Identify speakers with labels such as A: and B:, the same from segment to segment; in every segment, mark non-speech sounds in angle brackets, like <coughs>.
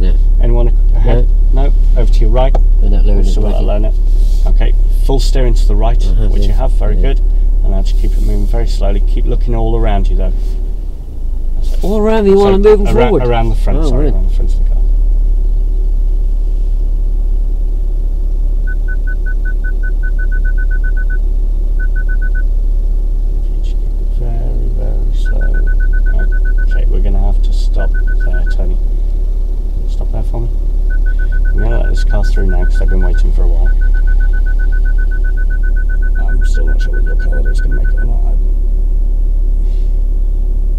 A: Yeah.
B: Anyone ahead? No. Over to your right.
A: And that load is
B: Still
A: working.
B: alone it. Okay. Full steering to the right,
A: have,
B: which you have. Very
A: Yeah.
B: good. And now just keep it moving very slowly. Keep looking all around you though.
A: All around me while
B: So
A: I'm moving
B: around,
A: forward.
B: Around the front.
A: Oh,
B: sorry,
A: right.
B: around the front of the car. If you just keep it very, very slow. Okay, we're going to have to stop there, Tony. For me. I'm going to let this car through now because I've been waiting for a while. I'm still not sure what your colour is going to make it or not.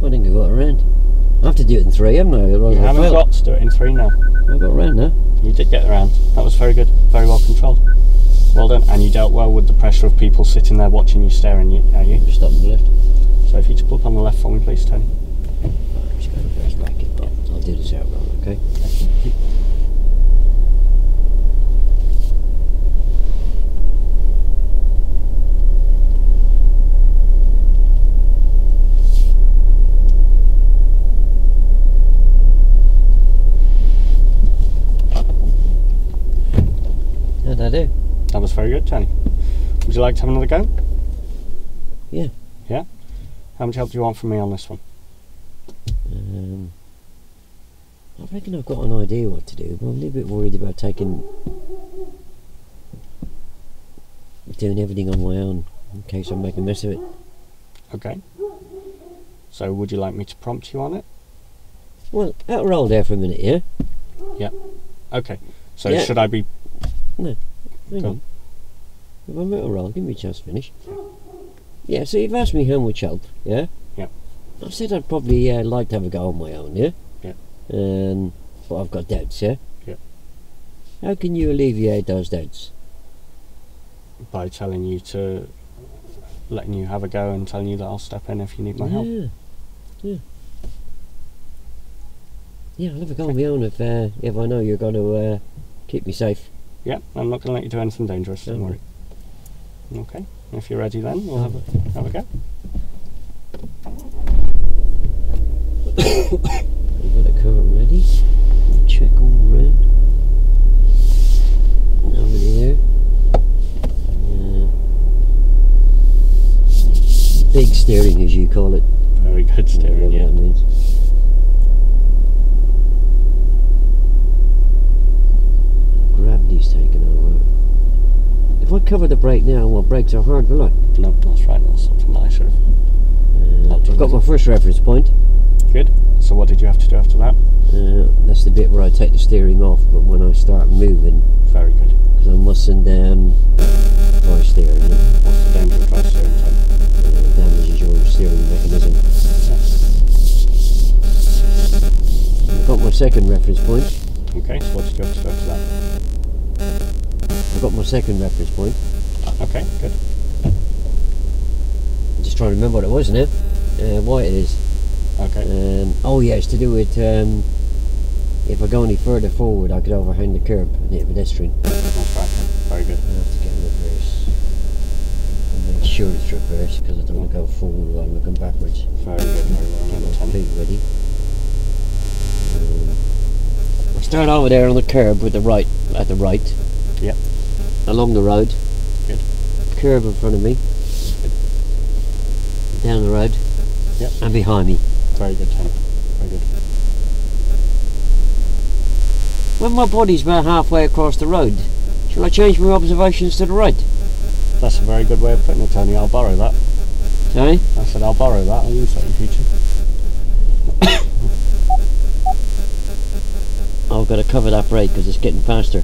A: I think I got around. I have to do it in three, haven't I? Otherwise
B: You
A: I'll
B: haven't
A: fail.
B: got to do it in three now.
A: I got around now.
B: You did get around. That was very good. Very well controlled. Well done. And you dealt well with the pressure of people sitting there watching you staring you, at you.
A: Just stop on the left.
B: So if you just pull up on the left for me, please, Tony.
A: Just go reverse back it. But I'll do this out wrong, okay? How'd I do?
B: That was very good, Tony. Would you like to have another go?
A: Yeah.
B: Yeah? How much help do you want from me on this one?
A: Um, I reckon I've got an idea what to do, but I'm a little bit worried about taking doing everything on my own in case I make a mess of it.
B: Okay. So would you like me to prompt you on it?
A: Well, out role there for a minute, yeah? Yeah.
B: Okay. So
A: Yeah.
B: should I be No.
A: Hang
B: Go
A: on. If I'm out of role, give me a chance to finish. Yeah, so you've asked me how much help, yeah?
B: Yeah.
A: I said I'd probably uh, like to have a go on my own, yeah?
B: Yeah.
A: Um, but I've got doubts, yeah?
B: Yeah.
A: How can you alleviate those doubts?
B: by telling you to letting you have a go and telling you that I'll step in if you need my help?
A: Yeah, yeah. Yeah, I'll have a go on my own if, uh, if I know you're going to uh, keep me safe.
B: Yeah, I'm not going to let you do anything dangerous. Don't
A: Okay.
B: worry. Okay. If you're ready, then we'll have a have a go. <coughs> <coughs> <coughs>
A: I've got the car ready. Check all round. Nobody there. Uh, big steering, as you call it.
B: Very good steering. Yeah.
A: that means. Gravity's taken over. If I cover the brake now, well, brakes are hard, will I?
B: No, that's right. That's something that I should have.
A: Uh, I've got my first reference point.
B: Good. So what did you have to do after that?
A: Uh, that's the bit where I take the steering off, but when I start moving,
B: Very good.
A: because I mustn't um, dry steering,
B: steering
A: mechanism. I've got my second reference point.
B: Okay. So what did you have to that?
A: I've got my second reference point.
B: Okay. Good.
A: I'm just trying to remember what it was now. Uh, why it is.
B: Okay.
A: Um, oh yeah, it's to do with um, if I go any further forward, I could overhang the curb and hit a pedestrian.
B: That's right. Very good.
A: I have to get in reverse. And make sure it's reverse because I don't want to go forward while I'm looking backwards.
B: Very good. Very well.
A: Get my feet ready. Um, start over there on the curb with the right, at the right.
B: Yep.
A: Along the road.
B: Good.
A: Curb in front of me. Down the road.
B: Yep.
A: And behind me.
B: Very good, Tony. Very good.
A: When my body's about halfway across the road, shall I change my observations to the right?
B: That's a very good way of putting it, Tony. I'll borrow that.
A: Sorry?
B: I said I'll borrow that. I'll use that in future. <coughs>
A: I've got to cover that brake because it's getting faster.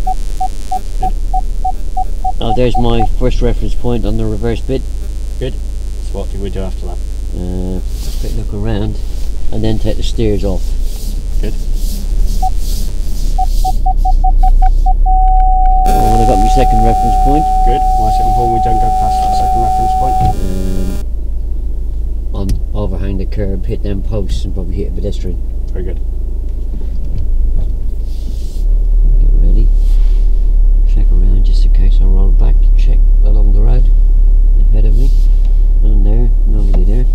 A: Oh, there's my first reference point on the reverse bit. Good.
B: So what do we do after that?
A: Uh, quick look around and then take the steers off.
B: Good.
A: Oh, I got my second reference point,
B: Good.
A: And probably hit a pedestrian.
B: Very good.
A: Get ready. Check around just in case I roll back. Check along the road ahead of me. None there, nobody there.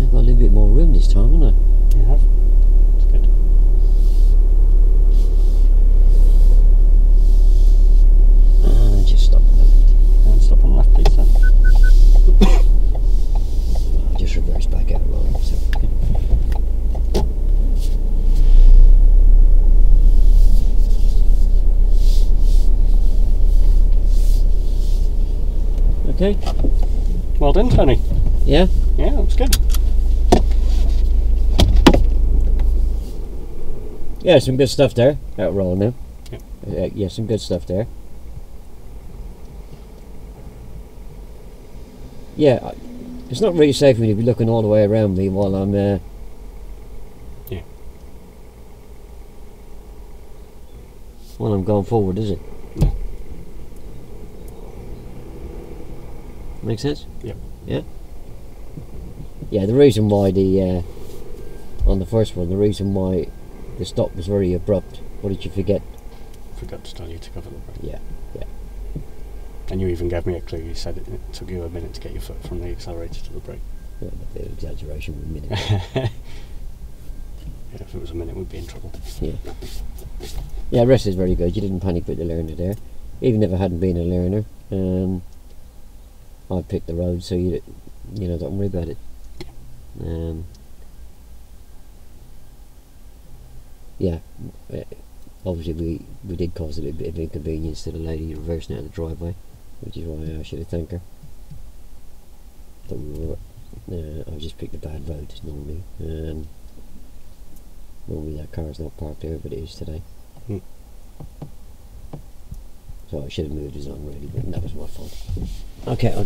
A: I've got a little bit more room this time, haven't I?
B: You have. That's good.
A: Okay?
B: Well done, Tony.
A: Yeah?
B: Yeah, that was good.
A: Yeah, some good stuff there. Out rolling now.
B: Yep.
A: Uh, yeah, some good stuff there. Yeah, it's not really safe for me to be looking all the way around me while I'm. Uh,
B: Yeah.
A: While I'm going forward, is it?
B: No.
A: Make sense?
B: Yeah.
A: Yeah. Yeah, the reason why the uh, on the first one, the reason why the stop was very abrupt. What did you forget?
B: Forgot to tell you to cover the brake.
A: Yeah, yeah.
B: And you even gave me a clue. You said it, it took you a minute to get your foot from the accelerator to the brake.
A: Yeah, a bit of exaggeration for a minute.
B: yeah, if it was a minute, we'd be in trouble.
A: Yeah. Yeah, rest is very good. You didn't panic with the learner there. Even if I hadn't been a learner, um, I picked the road, so you you know don't worry about it. Um, yeah, uh, obviously we we did cause a bit of inconvenience to the lady reversing out of the driveway, which is why I should have thanked her. Uh, I just picked a bad road normally. Um, normally that car's not parked there, but it is today.
B: Hmm.
A: So I should have moved his on really, but that was my fault. Okay, I'll